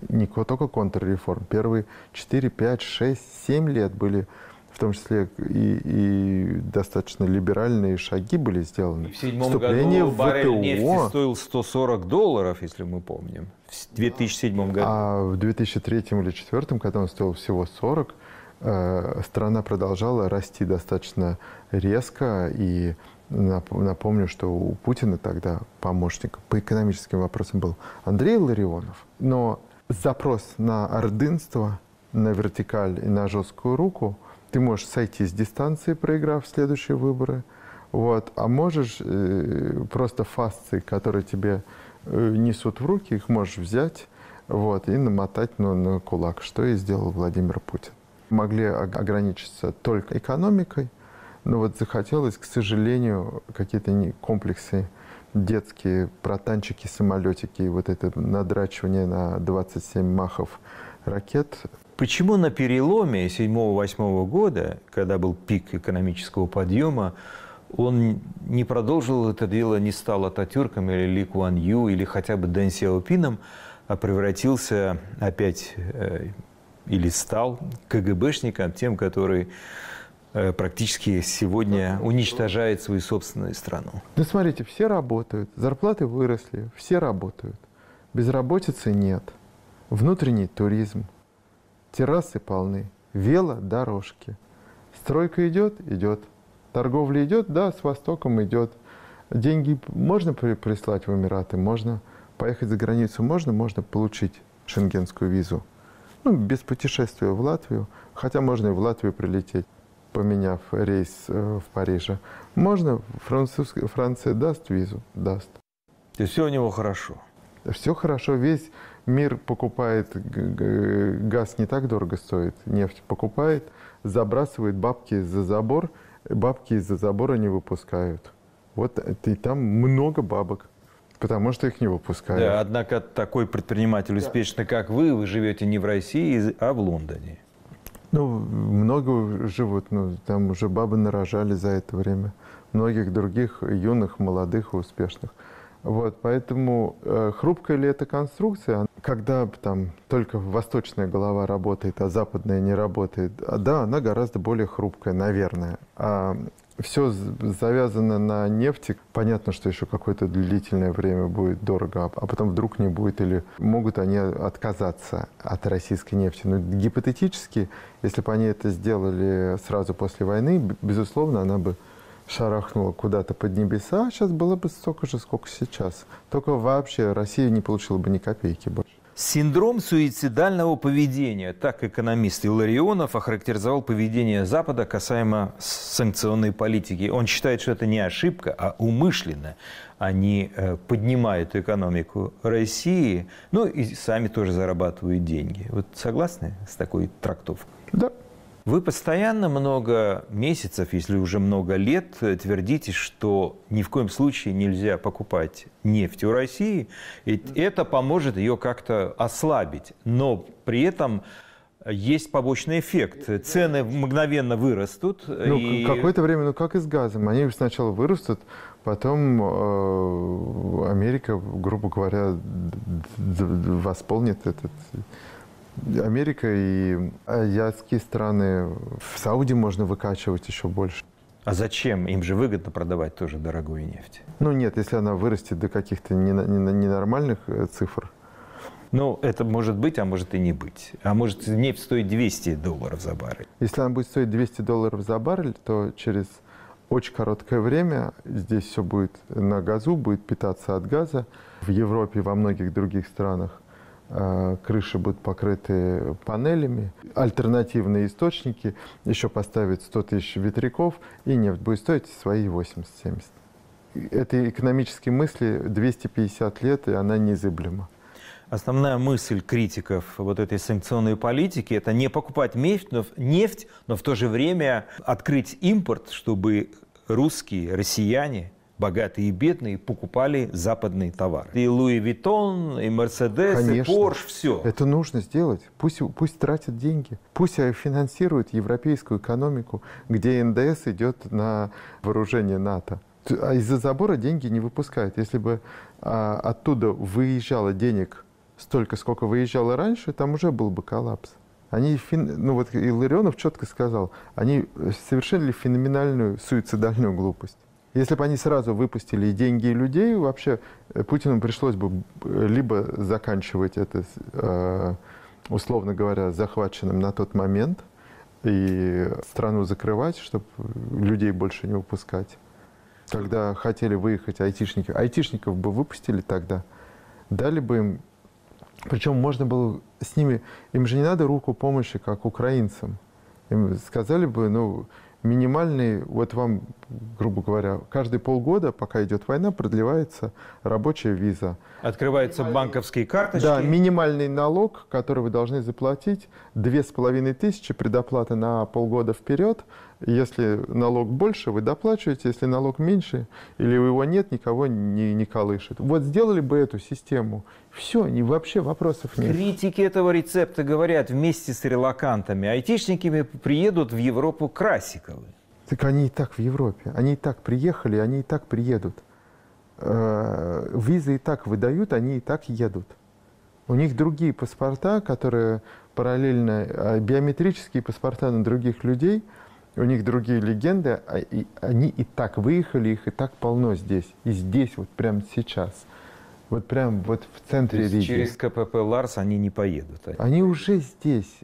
Speaker 2: не только контрреформ. Первые 4, 5, 6, 7 лет были в том числе и, и достаточно либеральные шаги были сделаны. И
Speaker 1: в седьмом году в баррель ВТО. нефти стоил 140 долларов, если мы помним, в 2007 году.
Speaker 2: А в 2003 или 2004, когда он стоил всего 40, Э, страна продолжала расти достаточно резко. И напомню, что у Путина тогда помощник по экономическим вопросам был Андрей Ларионов. Но запрос на ордынство, на вертикаль и на жесткую руку ты можешь сойти с дистанции, проиграв следующие выборы. Вот. А можешь э, просто фасции, которые тебе э, несут в руки, их можешь взять вот, и намотать ну, на кулак, что и сделал Владимир Путин могли ограничиться только экономикой, но вот захотелось, к сожалению, какие-то комплексы детские, протанчики, самолетики, вот это надрачивание на 27 махов ракет.
Speaker 1: Почему на переломе 7-8 года, когда был пик экономического подъема, он не продолжил это дело, не стал Ататюрком или Ли Куан Ю, или хотя бы Дэн Сяопином, а превратился опять э, или стал КГБшником, тем, который э, практически сегодня уничтожает свою собственную страну.
Speaker 2: Ну, смотрите, все работают, зарплаты выросли, все работают. Безработицы нет. Внутренний туризм, террасы полны, велодорожки. Стройка идет? Идет. Торговля идет? Да, с Востоком идет. Деньги можно прислать в Эмираты? Можно. Поехать за границу можно? Можно получить шенгенскую визу. Ну, без путешествия в Латвию, хотя можно и в Латвию прилететь, поменяв рейс э, в Париже. Можно, Французская, Франция даст визу? Даст.
Speaker 1: То есть все у него хорошо?
Speaker 2: Все хорошо, весь мир покупает, газ не так дорого стоит, нефть покупает, забрасывает бабки за забор, бабки из-за забора не выпускают. Вот и там много бабок. Потому что их не выпускают.
Speaker 1: Да, однако такой предприниматель успешный, как вы, вы живете не в России, а в Лондоне.
Speaker 2: Ну, много живут, ну, там уже бабы нарожали за это время. Многих других юных, молодых и успешных. Вот, поэтому э, хрупкая ли эта конструкция, когда там только восточная голова работает, а западная не работает, а, да, она гораздо более хрупкая, наверное. А все завязано на нефти. Понятно, что еще какое-то длительное время будет дорого, а потом вдруг не будет, или могут они отказаться от российской нефти. Но гипотетически, если бы они это сделали сразу после войны, безусловно, она бы шарахнула куда-то под небеса, сейчас было бы столько же, сколько сейчас. Только вообще Россия не получила бы ни копейки больше.
Speaker 1: Синдром суицидального поведения. Так экономист Илларионов охарактеризовал поведение Запада касаемо санкционной политики. Он считает, что это не ошибка, а умышленно. Они э, поднимают экономику России, ну и сами тоже зарабатывают деньги. Вот согласны с такой трактовкой?
Speaker 2: Да.
Speaker 1: Вы постоянно много месяцев, если уже много лет, твердите, что ни в коем случае нельзя покупать нефть у России, и это поможет ее как-то ослабить. Но при этом есть побочный эффект. Цены мгновенно вырастут.
Speaker 2: Ну, и... какое-то время, ну как и с газом. Они сначала вырастут, потом э, Америка, грубо говоря, восполнит этот Америка и азиатские страны. В Сауде можно выкачивать еще больше.
Speaker 1: А зачем? Им же выгодно продавать тоже дорогую нефть.
Speaker 2: Ну нет, если она вырастет до каких-то ненормальных э, цифр.
Speaker 1: Ну, это может быть, а может и не быть. А может нефть стоит 200 долларов за баррель.
Speaker 2: Если она будет стоить 200 долларов за баррель, то через очень короткое время здесь все будет на газу, будет питаться от газа. В Европе и во многих других странах крыши будут покрыты панелями, альтернативные источники, еще поставить 100 тысяч ветряков, и нефть будет стоить свои 80-70. Это экономические мысли 250 лет, и она незыблема.
Speaker 1: Основная мысль критиков вот этой санкционной политики – это не покупать нефть но, нефть, но в то же время открыть импорт, чтобы русские, россияне – богатые и бедные покупали западные товары. И Луи Виттон, и Мерседес, и Порш, все.
Speaker 2: Это нужно сделать. Пусть, пусть тратят деньги. Пусть финансируют европейскую экономику, где НДС идет на вооружение НАТО. А из-за забора деньги не выпускают. Если бы а, оттуда выезжало денег столько, сколько выезжало раньше, там уже был бы коллапс. Они, ну вот Илларионов четко сказал, они совершили феноменальную суицидальную глупость. Если бы они сразу выпустили деньги и людей, вообще э, Путину пришлось бы э, либо заканчивать это, э, условно говоря, захваченным на тот момент, и страну закрывать, чтобы людей больше не выпускать. Когда хотели выехать айтишники, айтишников бы выпустили тогда, дали бы им, причем можно было с ними, им же не надо руку помощи, как украинцам. Им сказали бы, ну, минимальный, вот вам, грубо говоря, каждые полгода, пока идет война, продлевается рабочая виза.
Speaker 1: Открываются банковские карточки.
Speaker 2: Да, минимальный налог, который вы должны заплатить, две с половиной тысячи предоплаты на полгода вперед. Если налог больше, вы доплачиваете, если налог меньше или его нет, никого не, не колышет. Вот сделали бы эту систему, все, не, вообще вопросов нет.
Speaker 1: Критики этого рецепта говорят вместе с релакантами. Айтишники приедут в Европу Красиковы.
Speaker 2: Так они и так в Европе. Они и так приехали, они и так приедут. Э, визы и так выдают, они и так едут. У них другие паспорта, которые параллельно, а биометрические паспорта на других людей, у них другие легенды, а они и так выехали, их и так полно здесь. И здесь, вот прямо сейчас. Вот прям вот в центре Риги.
Speaker 1: через КПП Ларс они не поедут?
Speaker 2: Они, они уже здесь.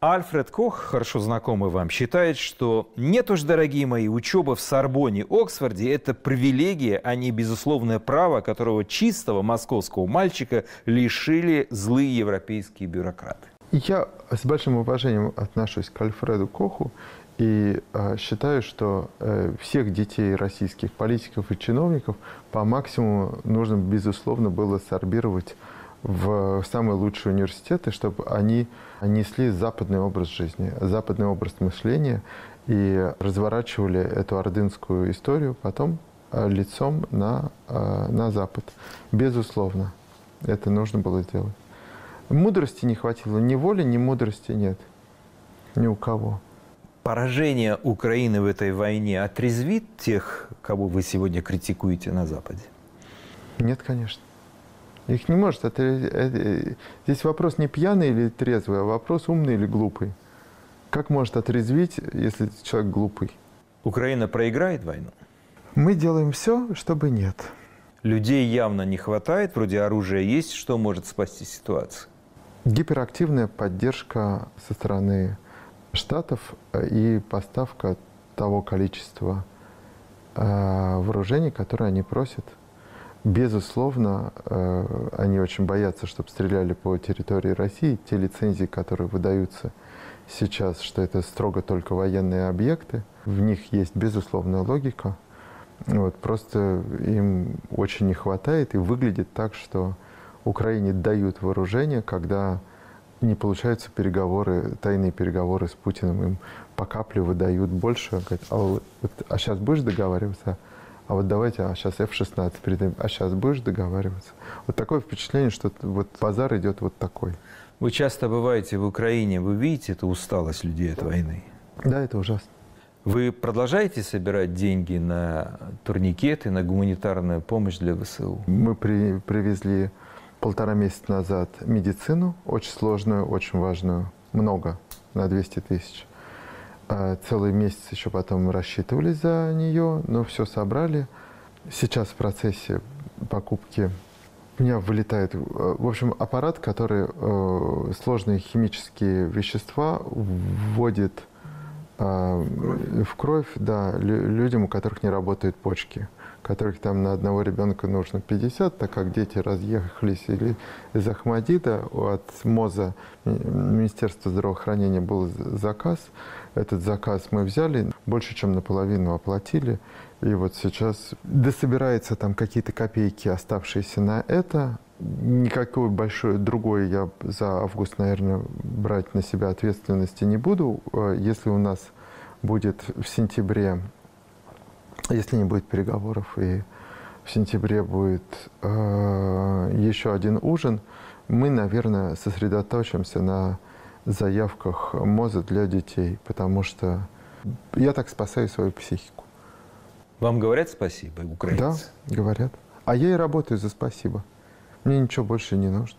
Speaker 1: Альфред Кох, хорошо знакомый вам, считает, что нет уж, дорогие мои, учеба в Сорбоне, Оксфорде – это привилегия, а не безусловное право, которого чистого московского мальчика лишили злые европейские бюрократы.
Speaker 2: Я с большим уважением отношусь к Альфреду Коху и э, считаю, что э, всех детей российских политиков и чиновников по максимуму нужно, безусловно, было сорбировать в самые лучшие университеты, чтобы они несли западный образ жизни, западный образ мышления и разворачивали эту ордынскую историю потом э, лицом на, э, на Запад. Безусловно, это нужно было сделать. Мудрости не хватило, ни воли, ни мудрости нет. Ни у кого.
Speaker 1: Поражение Украины в этой войне отрезвит тех, кого вы сегодня критикуете на Западе?
Speaker 2: Нет, конечно. Их не может. Это, это, здесь вопрос не пьяный или трезвый, а вопрос умный или глупый. Как может отрезвить, если человек глупый?
Speaker 1: Украина проиграет войну?
Speaker 2: Мы делаем все, чтобы нет.
Speaker 1: Людей явно не хватает, вроде оружия есть, что может спасти ситуацию?
Speaker 2: Гиперактивная поддержка со стороны Штатов и поставка того количества э, вооружений, которое они просят – Безусловно, э, они очень боятся, чтобы стреляли по территории России. Те лицензии, которые выдаются сейчас, что это строго только военные объекты, в них есть безусловная логика. Вот, просто им очень не хватает, и выглядит так, что Украине дают вооружение, когда не получаются переговоры, тайные переговоры с Путиным, им по капле выдают больше. Говорят, а, вот, а сейчас будешь договариваться? а вот давайте, а сейчас F-16 передаем, а сейчас будешь договариваться. Вот такое впечатление, что вот базар идет вот такой.
Speaker 1: Вы часто бываете в Украине, вы видите эту усталость людей от войны?
Speaker 2: Да, это ужасно.
Speaker 1: Вы продолжаете собирать деньги на турникеты, на гуманитарную помощь для ВСУ?
Speaker 2: Мы при, привезли полтора месяца назад медицину, очень сложную, очень важную, много, на 200 тысяч. А, целый месяц еще потом рассчитывались за нее, но все собрали. Сейчас в процессе покупки у меня вылетает, э, в общем, аппарат, который э, сложные химические вещества вводит э, в кровь, да, людям, у которых не работают почки которых там на одного ребенка нужно 50, так как дети разъехались или из Ахмадита, от МОЗа, Министерства здравоохранения, был заказ. Этот заказ мы взяли, больше, чем наполовину оплатили. И вот сейчас дособирается там какие-то копейки, оставшиеся на это. Никакой большой другой я за август, наверное, брать на себя ответственности не буду. Э, если у нас будет в сентябре если не будет переговоров и в сентябре будет э, еще один ужин, мы, наверное, сосредоточимся на заявках МОЗа для детей, потому что я так спасаю свою психику.
Speaker 1: Вам говорят спасибо, украинцы?
Speaker 2: Да, говорят. А я и работаю за спасибо. Мне ничего больше не нужно.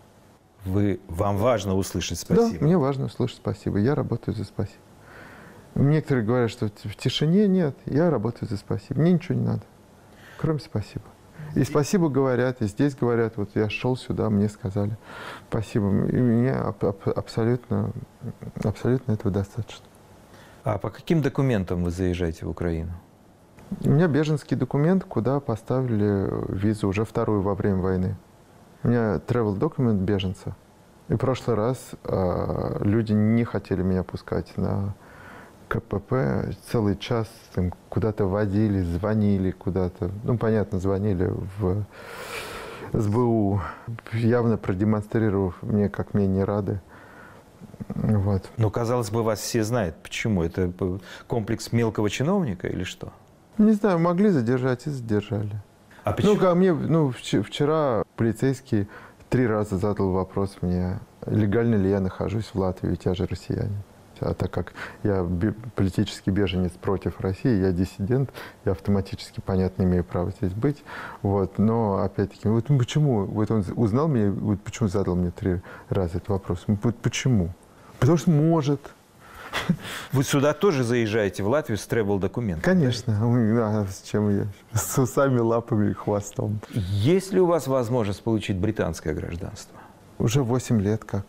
Speaker 1: Вы, вам важно услышать спасибо?
Speaker 2: Да, мне важно услышать спасибо. Я работаю за спасибо. Некоторые говорят, что в тишине нет, я работаю за спасибо. Мне ничего не надо, кроме спасибо. И спасибо говорят, и здесь говорят, вот я шел сюда, мне сказали спасибо. И мне абсолютно, абсолютно этого достаточно.
Speaker 1: А по каким документам вы заезжаете в Украину?
Speaker 2: У меня беженский документ, куда поставили визу уже вторую во время войны. У меня travel документ беженца. И в прошлый раз э, люди не хотели меня пускать на КПП целый час там, куда-то водили, звонили куда-то. Ну, понятно, звонили в СБУ, явно продемонстрировав мне, как мне не рады.
Speaker 1: Вот. Но, казалось бы, вас все знают. Почему? Это комплекс мелкого чиновника или что?
Speaker 2: Не знаю, могли задержать и задержали. А ну, почему? Ну, ко мне, ну, вчера полицейский три раза задал вопрос мне, легально ли я нахожусь в Латвии, ведь я же россиянин. А так как я политический беженец против России, я диссидент, я автоматически, понятно, имею право здесь быть. Вот. Но, опять-таки, вот почему? Вот он узнал меня, вот почему задал мне три раза этот вопрос? Вот почему? Потому что может.
Speaker 1: Вы сюда тоже заезжаете, в Латвию, с тревел документом?
Speaker 2: Конечно. Да, с чем я? С усами, лапами и хвостом.
Speaker 1: Есть ли у вас возможность получить британское гражданство?
Speaker 2: Уже 8 лет как.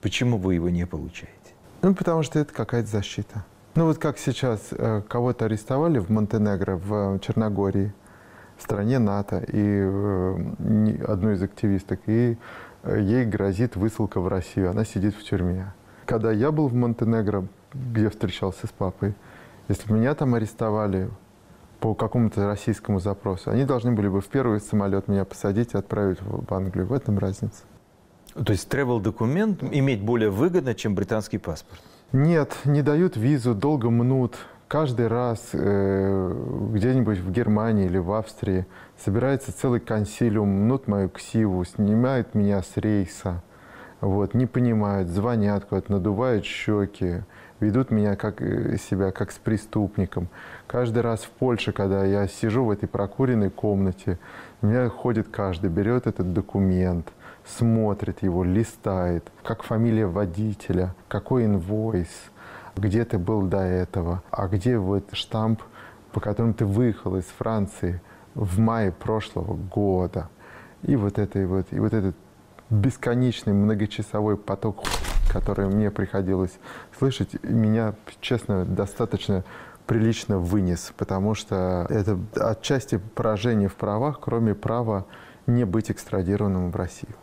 Speaker 1: Почему вы его не получаете?
Speaker 2: Ну, потому что это какая-то защита. Ну, вот как сейчас э, кого-то арестовали в Монтенегро, в Черногории, в стране НАТО, и э, одну из активисток, и э, ей грозит высылка в Россию. Она сидит в тюрьме. Когда я был в Монтенегро, где встречался с папой, если меня там арестовали по какому-то российскому запросу, они должны были бы в первый самолет меня посадить и отправить в Англию. В этом разница.
Speaker 1: То есть travel документ иметь более выгодно, чем британский паспорт?
Speaker 2: Нет, не дают визу, долго мнут. Каждый раз э, где-нибудь в Германии или в Австрии собирается целый консилиум, мнут мою ксиву, снимают меня с рейса. Вот, не понимают, звонят куда-то, надувают щеки, ведут меня как, э, себя как с преступником. Каждый раз в Польше, когда я сижу в этой прокуренной комнате, меня ходит каждый, берет этот документ, смотрит его, листает, как фамилия водителя, какой инвойс, где ты был до этого, а где вот штамп, по которому ты выехал из Франции в мае прошлого года. И вот это вот, и вот этот бесконечный многочасовой поток, который мне приходилось слышать, меня, честно, достаточно прилично вынес, потому что это отчасти поражение в правах, кроме права не быть экстрадированным в Россию.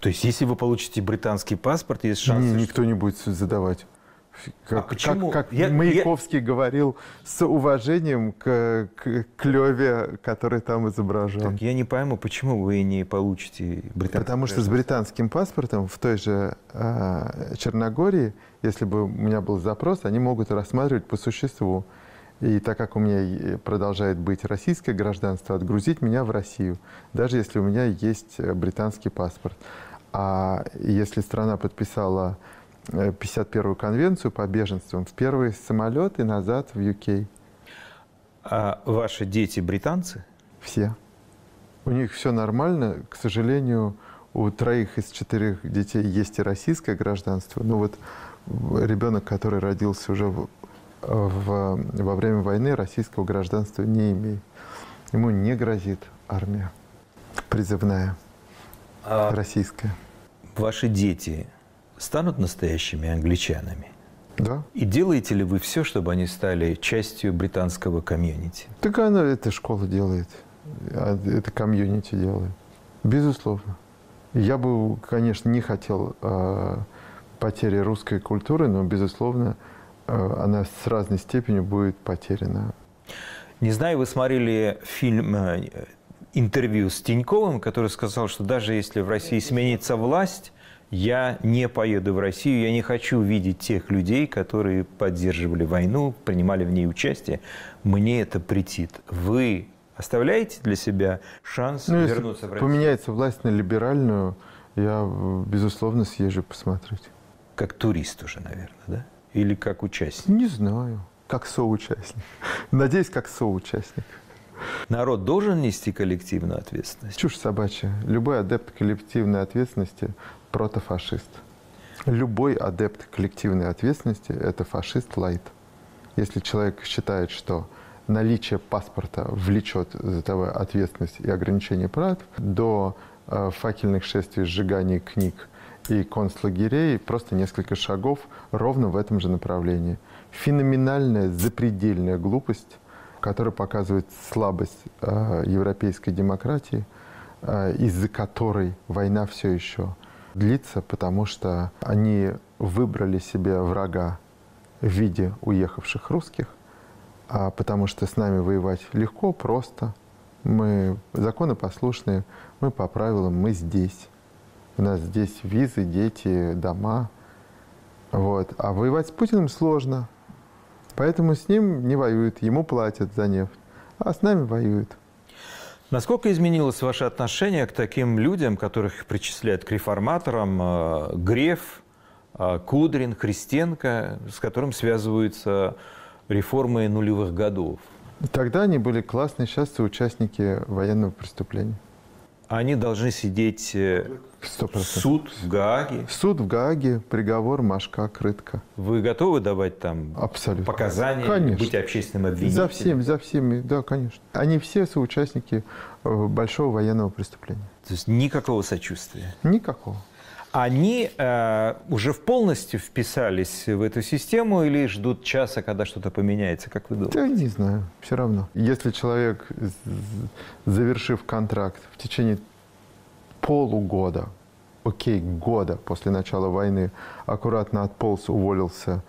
Speaker 1: То есть, если вы получите британский паспорт, есть шанс... Не,
Speaker 2: никто не будет задавать. Как, а почему? как, как я, Маяковский я... говорил с уважением к, к клеве, который там изображен.
Speaker 1: Так я не пойму, почему вы не получите
Speaker 2: британский Потому что с британским паспортом в той же э, Черногории, если бы у меня был запрос, они могут рассматривать по существу. И так как у меня продолжает быть российское гражданство, отгрузить меня в Россию, даже если у меня есть э, британский паспорт. А если страна подписала 51-ю э, конвенцию по беженствам в первый самолет и назад в UK.
Speaker 1: А ваши дети британцы?
Speaker 2: Все. У них все нормально. К сожалению, у троих из четырех детей есть и российское гражданство. Ну вот ребенок, который родился уже в, в, во время войны, российского гражданства не имеет. Ему не грозит армия призывная а российская.
Speaker 1: Ваши дети станут настоящими англичанами?
Speaker 2: Да.
Speaker 1: И делаете ли вы все, чтобы они стали частью британского комьюнити?
Speaker 2: Так она, эта школа делает, а это комьюнити делает. Безусловно. Я бы, конечно, не хотел э, потери русской культуры, но, безусловно, э, она с разной степенью будет потеряна.
Speaker 1: Не знаю, вы смотрели фильм э, интервью с Тиньковым, который сказал, что даже если в России сменится власть, я не поеду в Россию, я не хочу видеть тех людей, которые поддерживали войну, принимали в ней участие. Мне это претит. Вы оставляете для себя шанс ну, вернуться в Россию?
Speaker 2: поменяется власть на либеральную, я, безусловно, съезжу посмотреть.
Speaker 1: Как турист уже, наверное, да? Или как участник?
Speaker 2: Не знаю. Как соучастник. Надеюсь, как соучастник.
Speaker 1: Народ должен нести коллективную ответственность?
Speaker 2: Чушь собачья. Любой адепт коллективной ответственности – протофашист. Любой адепт коллективной ответственности – это фашист лайт. Если человек считает, что наличие паспорта влечет за того ответственность и ограничение прав, до э, факельных шествий, сжиганий книг и концлагерей просто несколько шагов ровно в этом же направлении. Феноменальная, запредельная глупость – который показывает слабость э, европейской демократии, э, из-за которой война все еще длится, потому что они выбрали себе врага в виде уехавших русских, а потому что с нами воевать легко, просто. Мы законопослушные, мы по правилам, мы здесь. У нас здесь визы, дети, дома. Вот. А воевать с Путиным сложно, Поэтому с ним не воюют, ему платят за нефть, а с нами воюют.
Speaker 1: Насколько изменилось ваше отношение к таким людям, которых причисляют к реформаторам, э, Греф, э, Кудрин, Христенко, с которым связываются реформы нулевых годов?
Speaker 2: Тогда они были классные, сейчас участники военного преступления.
Speaker 1: Они должны сидеть 100%. Э, суд в Гааге?
Speaker 2: Суд в Гааге, приговор, Машка, Крытка.
Speaker 1: Вы готовы давать там
Speaker 2: Абсолютно.
Speaker 1: показания, конечно. быть общественным обвинителем?
Speaker 2: За всеми, за всеми, да, конечно. Они все соучастники э, большого военного преступления.
Speaker 1: То есть никакого сочувствия?
Speaker 2: Никакого.
Speaker 1: Они э, уже полностью вписались в эту систему или ждут часа, когда что-то поменяется, как вы думаете?
Speaker 2: Я не знаю, все равно. Если человек, завершив контракт в течение полугода, окей, года после начала войны, аккуратно отполз, уволился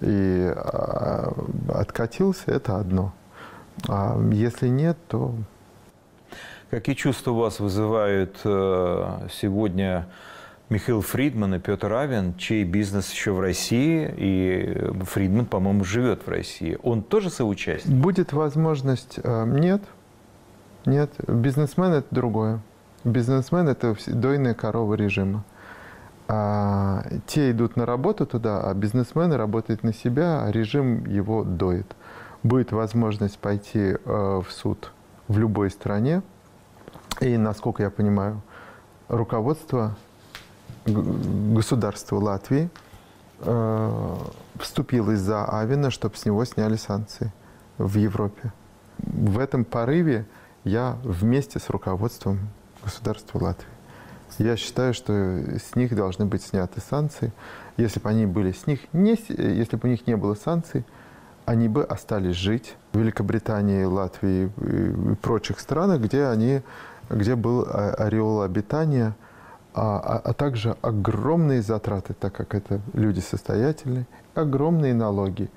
Speaker 2: и э, откатился, это одно. А если нет, то...
Speaker 1: Какие чувства у вас вызывают э, сегодня Михаил Фридман и Петр Авен, чей бизнес еще в России, и Фридман, по-моему, живет в России. Он тоже соучастник?
Speaker 2: Будет возможность... Э, нет. Нет. Бизнесмен – это другое. Бизнесмен – это дойная корова режима. А те идут на работу туда, а бизнесмены работают на себя, а режим его доит. Будет возможность пойти э, в суд в любой стране. И, насколько я понимаю, руководство государство Латвии э, вступилось за Авина, чтобы с него сняли санкции в Европе. В этом порыве я вместе с руководством государства Латвии. Я считаю, что с них должны быть сняты санкции. Если бы они были с них, не, если бы у них не было санкций, они бы остались жить в Великобритании, Латвии и прочих странах, где, они, где был ореол обитания – а, а, а также огромные затраты, так как это люди состоятельные, огромные налоги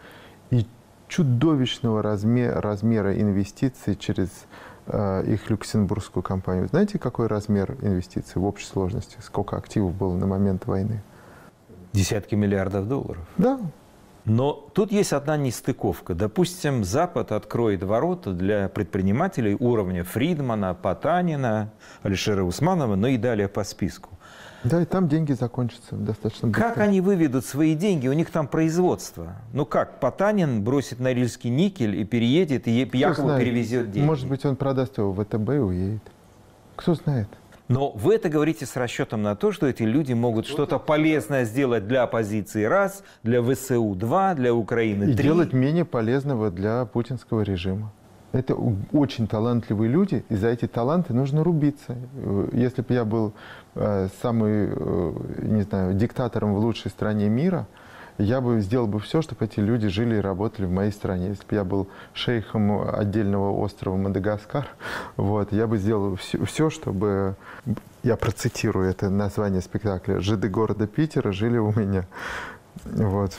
Speaker 2: и чудовищного размера, размера инвестиций через э, их люксембургскую компанию. Знаете, какой размер инвестиций в общей сложности? Сколько активов было на момент войны?
Speaker 1: Десятки миллиардов долларов.
Speaker 2: Да,
Speaker 1: но тут есть одна нестыковка. Допустим, Запад откроет ворота для предпринимателей уровня Фридмана, Потанина, Алишера Усманова, ну и далее по списку.
Speaker 2: Да, и там деньги закончатся достаточно
Speaker 1: быстро. Как они выведут свои деньги? У них там производство. Ну как, Потанин бросит Норильский никель и переедет, и якобы перевезет деньги.
Speaker 2: Может быть, он продаст его в ВТБ и уедет. Кто знает.
Speaker 1: Но вы это говорите с расчетом на то, что эти люди могут что-то полезное сделать для оппозиции раз, для ВСУ два, для Украины три.
Speaker 2: И делать менее полезного для путинского режима. Это очень талантливые люди, и за эти таланты нужно рубиться. Если бы я был э, самый, э, не знаю, диктатором в лучшей стране мира – я бы сделал бы все, чтобы эти люди жили и работали в моей стране. Если бы я был шейхом отдельного острова Мадагаскар, вот, я бы сделал все, все, чтобы, я процитирую это название спектакля, «Жиды города Питера жили у меня». Вот.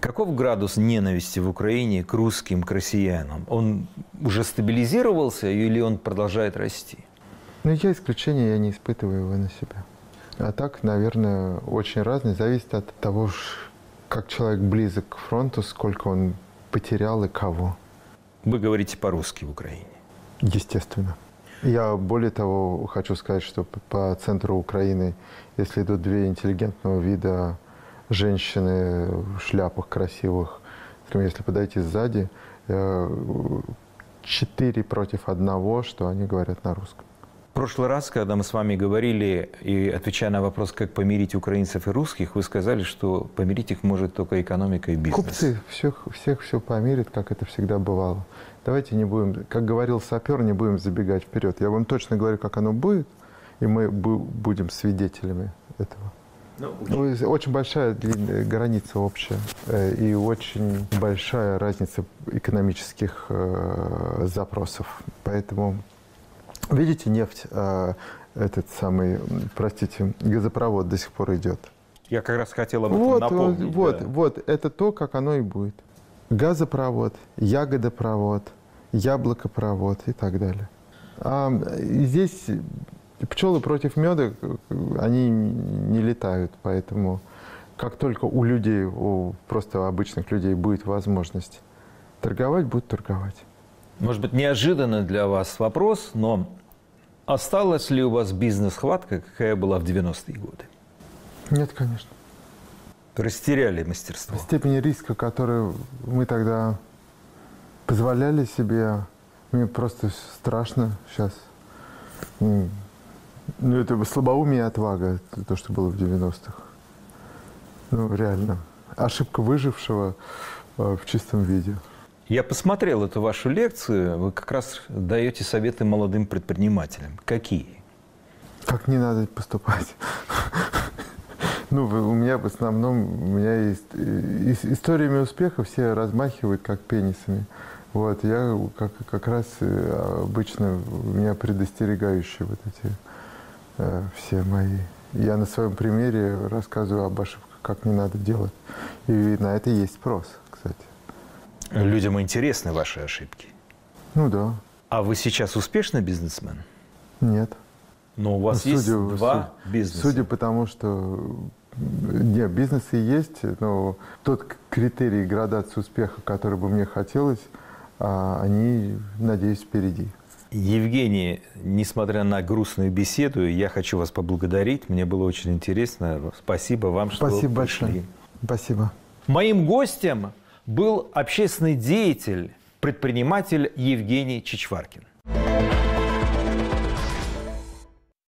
Speaker 1: Каков градус ненависти в Украине к русским, к россиянам? Он уже стабилизировался или он продолжает расти?
Speaker 2: Ну, я исключение, я не испытываю его на себя. А так, наверное, очень разный. Зависит от того, как человек близок к фронту, сколько он потерял и кого.
Speaker 1: Вы говорите по-русски в Украине?
Speaker 2: Естественно. Я более того хочу сказать, что по центру Украины, если идут две интеллигентного вида женщины в шляпах красивых, если подойти сзади, э, четыре против одного, что они говорят на русском
Speaker 1: прошлый раз, когда мы с вами говорили и отвечая на вопрос, как помирить украинцев и русских, вы сказали, что помирить их может только экономика и бизнес.
Speaker 2: Купцы всех, всех все помирят, как это всегда бывало. Давайте не будем, как говорил сапер, не будем забегать вперед. Я вам точно говорю, как оно будет, и мы будем свидетелями этого. Ну, очень... очень большая длинная граница общая э, и очень большая разница экономических э, запросов. Поэтому Видите, нефть, а, этот самый, простите, газопровод до сих пор идет.
Speaker 1: Я как раз хотел об этом вот, напомнить.
Speaker 2: Вот, да. вот, это то, как оно и будет. Газопровод, ягодопровод, яблокопровод и так далее. А здесь пчелы против меда, они не летают, поэтому как только у людей, у просто обычных людей будет возможность торговать, будут торговать.
Speaker 1: Может быть, неожиданно для вас вопрос, но осталась ли у вас бизнес-хватка, какая была в 90-е годы?
Speaker 2: Нет, конечно.
Speaker 1: Растеряли мастерство.
Speaker 2: Степень риска, которую мы тогда позволяли себе, мне просто страшно сейчас. Ну, это слабоумие и отвага, то, что было в 90-х. Ну, реально. Ошибка выжившего э, в чистом виде.
Speaker 1: Я посмотрел эту вашу лекцию. Вы как раз даете советы молодым предпринимателям. Какие?
Speaker 2: Как не надо поступать? Ну, у меня в основном, у меня есть э, историями успеха все размахивают как пенисами. Вот, я как, как раз э, обычно у меня предостерегающие вот эти э, все мои. Я на своем примере рассказываю об ошибках, как не надо делать. И на это есть спрос.
Speaker 1: Людям интересны ваши ошибки.
Speaker 2: Ну да.
Speaker 1: А вы сейчас успешный бизнесмен?
Speaker 2: Нет.
Speaker 1: Но у вас
Speaker 2: ну,
Speaker 1: есть
Speaker 2: судя,
Speaker 1: два бизнеса.
Speaker 2: Судя по тому, что нет, бизнесы есть, но тот критерий градации успеха, который бы мне хотелось, а, они, надеюсь, впереди.
Speaker 1: Евгений, несмотря на грустную беседу, я хочу вас поблагодарить. Мне было очень интересно. Спасибо вам, что
Speaker 2: Спасибо
Speaker 1: пришли.
Speaker 2: большое. Спасибо.
Speaker 1: Моим гостем был общественный деятель, предприниматель Евгений Чичваркин.